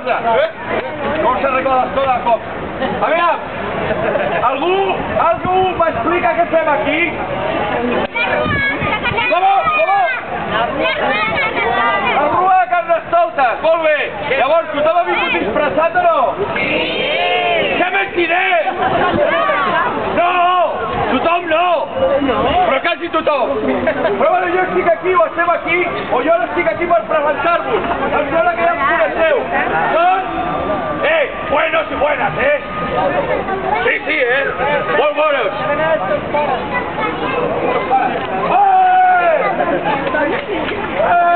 cosa. Eh? Com s'arregla les coses de cop? Aviam, algú, algú m'explica què fem aquí? Com, com? La rua de Carnestoltes, molt bé. Llavors, tothom ha vingut disfressat o no? Sí! Que mentider! No! Tothom no! Però quasi tothom. Però bueno, jo estic aquí o estem aquí, o jo no estic aquí per presentar-vos. Em sembla que Ah!